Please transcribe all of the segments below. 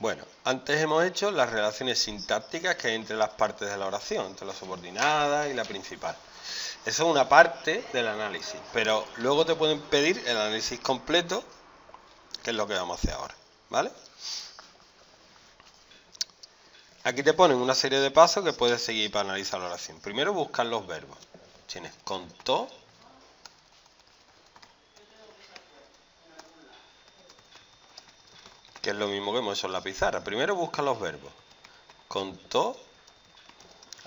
Bueno, antes hemos hecho las relaciones sintácticas que hay entre las partes de la oración, entre la subordinada y la principal. Eso es una parte del análisis, pero luego te pueden pedir el análisis completo, que es lo que vamos a hacer ahora, ¿vale? Aquí te ponen una serie de pasos que puedes seguir para analizar la oración. Primero buscar los verbos. Tienes contó, que es lo mismo que hemos hecho en la pizarra. Primero busca los verbos. Contó,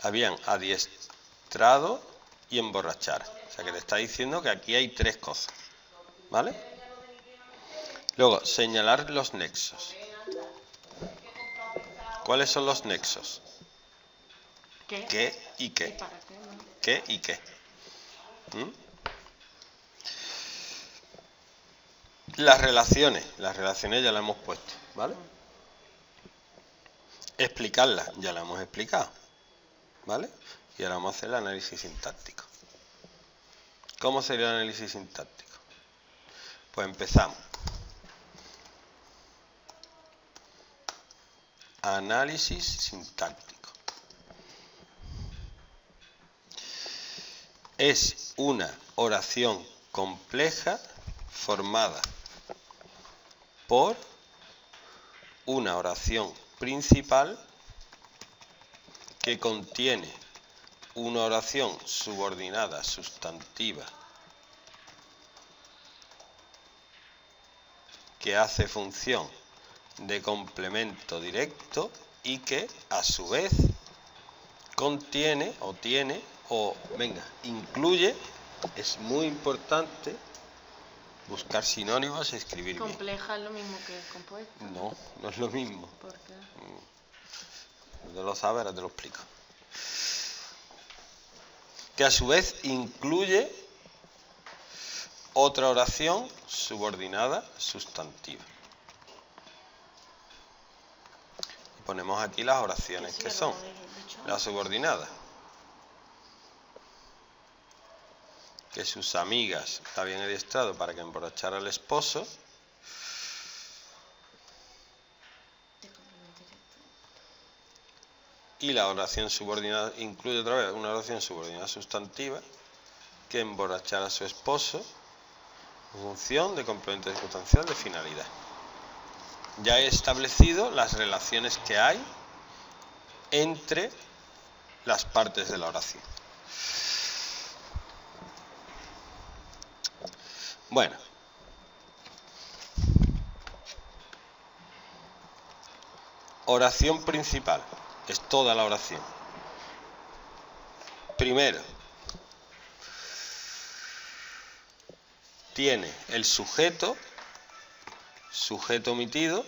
habían adiestrado y emborrachar. O sea que te está diciendo que aquí hay tres cosas. ¿Vale? Luego, señalar los nexos. ¿Cuáles son los nexos? ¿Qué? ¿Qué y qué? ¿Qué y qué? ¿Mm? Las relaciones, las relaciones ya las hemos puesto, ¿vale? Explicarlas, ya las hemos explicado, ¿vale? Y ahora vamos a hacer el análisis sintáctico. ¿Cómo sería el análisis sintáctico? Pues empezamos. Análisis sintáctico. Es una oración compleja formada por una oración principal que contiene una oración subordinada sustantiva que hace función de complemento directo y que a su vez contiene o tiene o venga, incluye, es muy importante buscar sinónimos y escribir bien. Compleja es lo mismo que compuesta. No, no es lo mismo. ¿Por qué? No lo sabes, ahora te lo explico. Que a su vez incluye otra oración subordinada sustantiva. Y ponemos aquí las oraciones que son. habéis dicho. La subordinada. Que sus amigas habían adiestrado para que emborrachara al esposo. Y la oración subordinada incluye otra vez una oración subordinada sustantiva que emborrachara a su esposo en función de complemento circunstancial de finalidad. Ya he establecido las relaciones que hay entre las partes de la oración. Bueno. Oración principal. Es toda la oración. Primero, tiene el sujeto, sujeto omitido,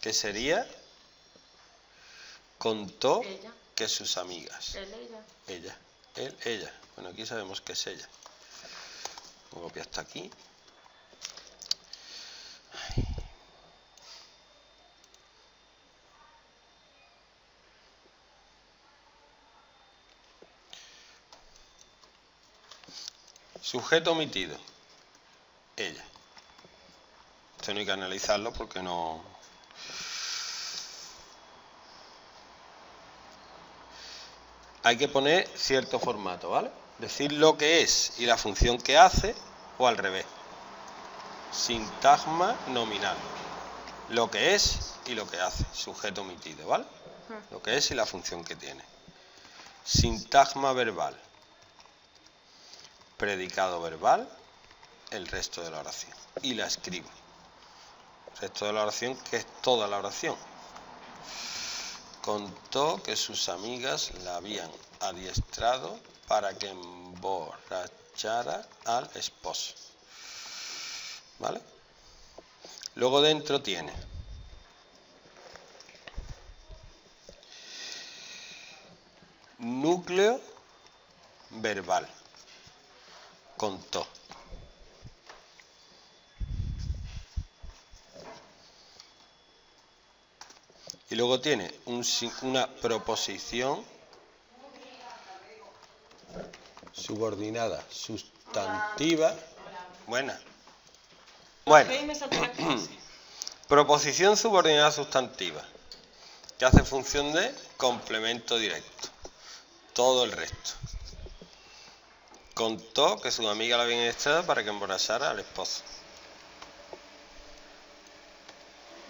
que sería contó Ella. que sus amigas. Él, ella. Ella, él, ella. Bueno, aquí sabemos que es ella. Voy a copiar hasta aquí. Sujeto omitido. Ella. Esto no hay que analizarlo porque no, hay que poner cierto formato, ¿vale? Decir lo que es y la función que hace o al revés. Sintagma nominal. Lo que es y lo que hace. Sujeto omitido, ¿vale? Lo que es y la función que tiene. Sintagma verbal. Predicado verbal. El resto de la oración. Y la escribo. El resto de la oración que es toda la oración contó que sus amigas la habían adiestrado para que emborrachara al esposo. ¿Vale? Luego dentro tiene núcleo verbal. Contó. Y luego tiene un una proposición subordinada sustantiva. Buena. Bueno. Proposición subordinada sustantiva, que hace función de complemento directo. Todo el resto. Contó que su amiga la había echado para que emborrachara al esposo.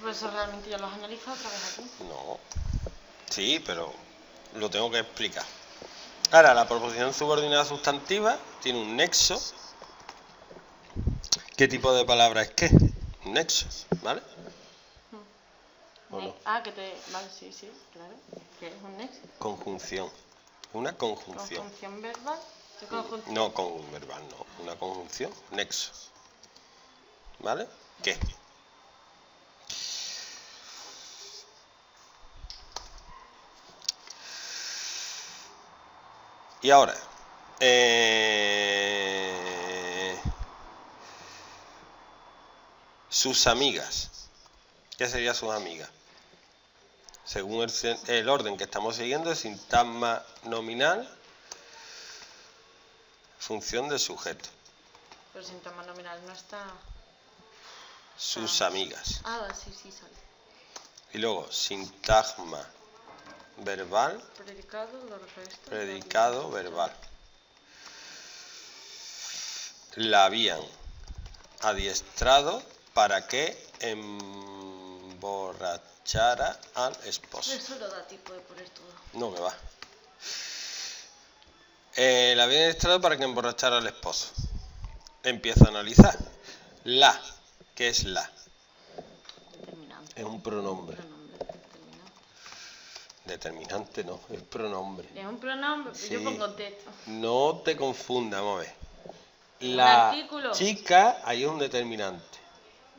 Pues eso realmente ya lo has analizado otra vez aquí. No. Sí, pero lo tengo que explicar. Ahora, la proposición subordinada sustantiva tiene un nexo. ¿Qué tipo de palabra es qué? Un nexo, ¿vale? Ah, que te. Vale, sí, sí, claro. Es un nexo. Conjunción. Una conjunción. Conjunción verbal. No con verbal, no. Una conjunción, nexo. ¿Vale? ¿Qué? Y ahora, eh, sus amigas. ¿Qué sería sus amigas? Según el, orden que estamos siguiendo, sintagma nominal, función de sujeto. Pero síntoma nominal no está. Sus Ah. amigas. Ah, sí, sí, sale. Y luego, sintagma verbal, Predicado, lo resto. predicado verbal. La habían adiestrado para que emborrachara al esposo. Eso lo da tipo de poner todo. No me va. Eh, la habían adiestrado para que emborrachara al esposo. Empieza a analizar. La. ¿Qué es la? Es un pronombre. Determinante. No, es pronombre. Es un pronombre, Sí. yo pongo texto. No te confundas, vamos a ver. ¿Un La artículo? chica, ahí es un determinante.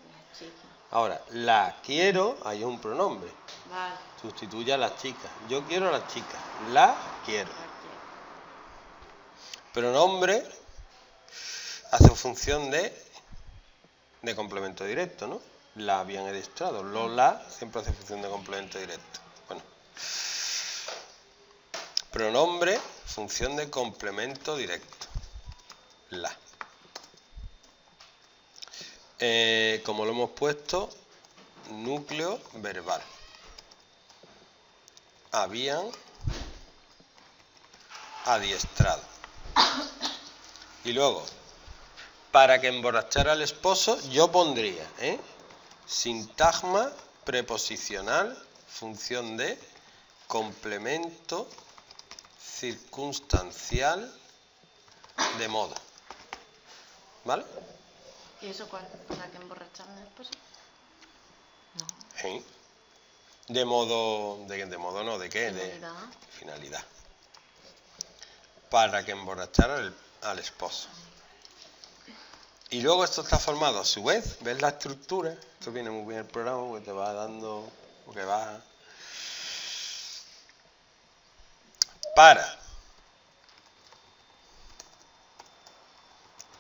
La chica. Ahora, la quiero, ahí es un pronombre. Vale. Sustituye a la chica. Yo quiero a la chica. La quiero. la quiero. Pronombre hace función de, de complemento directo, ¿no? La habían adiestrado. Lo la siempre hace función de complemento directo. Pronombre, función de complemento directo. La. Eh, como lo hemos puesto, núcleo verbal. Habían adiestrado. Y luego, para que emborrachara al esposo, yo pondría, ¿eh? Sintagma preposicional, función de complemento circunstancial de modo. ¿Vale? ¿Y eso cuál? ¿Para que emborracharme después? No. De modo, de, de modo no, ¿de qué? De Finalidad. Para que emborrachara al, al esposo. Y luego esto está formado a su vez, ¿ves la estructura? Esto viene muy bien el programa porque te va dando, porque va... Para.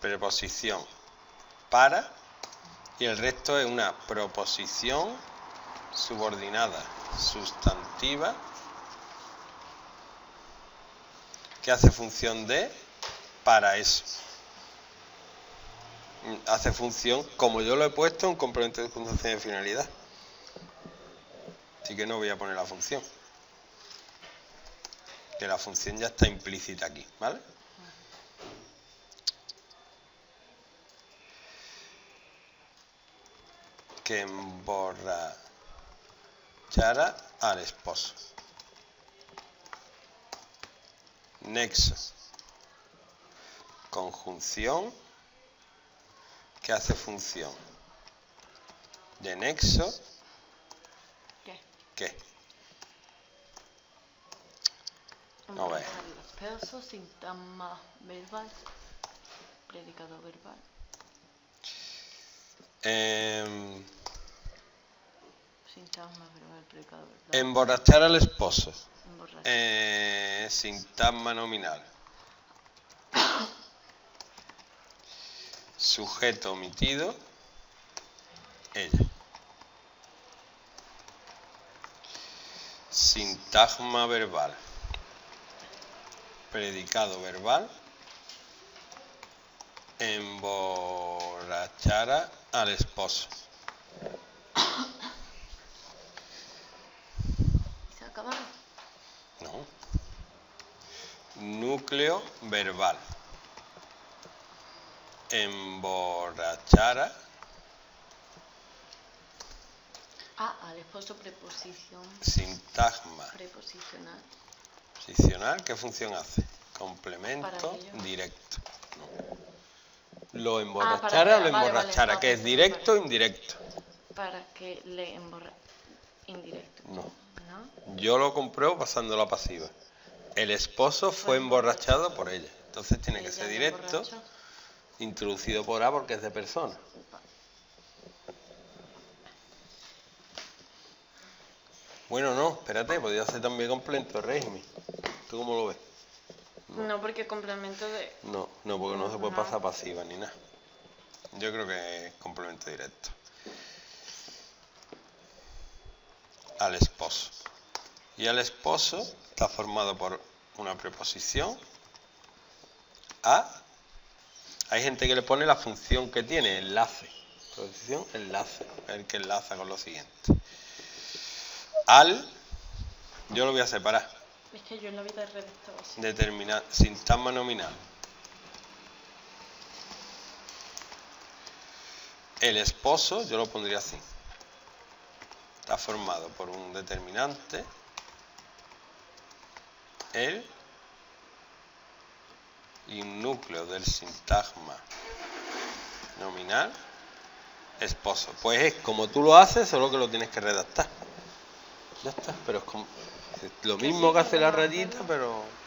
Preposición. Para. Y el resto es una proposición subordinada sustantiva que hace función de para eso. Hace función, como yo lo he puesto, un complemento de circunstancia de finalidad. Así que no voy a poner la función. Que la función ya está implícita aquí, ¿vale? Que emborrachara al esposo. Nexo. Conjunción que hace función de nexo ¿Qué? que A ver. Emborrachar Los pesos, sintagma verbal. Predicado verbal. Sintagma verbal, predicado verbal. emborrachar al esposo. Emborrachar. Eh, sintagma nominal. Sujeto omitido. Ella. Sintagma verbal predicado verbal emborrachara al esposo. ¿Se? No. Núcleo verbal. Emborrachara. Ah, al esposo preposición. Sintagma. Preposicional. Posicional, ¿qué función hace? Complemento directo. No. Lo para emborrachara o lo vale, vale, emborrachara, que es directo o indirecto. Para que le emborra... Indirecto. No. ¿No? Yo lo compruebo pasando la pasiva. El esposo fue emborrachado por ella. Entonces tiene que ser directo, introducido por A porque es de persona. Bueno, no, espérate, podría ser también complemento de régimen. ¿Tú cómo lo ves? No, porque complemento de... No, no, porque no se puede No. pasar pasiva ni nada. Yo creo que es complemento directo. Al esposo. Y al esposo está formado por una preposición a. Hay gente que le pone la función que tiene, enlace. Preposición, enlace. El que enlaza con lo siguiente. Al, yo lo voy a separar. Es que yo en la vida he redactado así. Determinar, sintagma nominal. El esposo, yo lo pondría así. Está formado por un determinante, el y un núcleo del sintagma nominal esposo. Pues es como tú lo haces, solo que lo tienes que redactar. Ya está, pero es como, es lo mismo que hace la como rayita, pero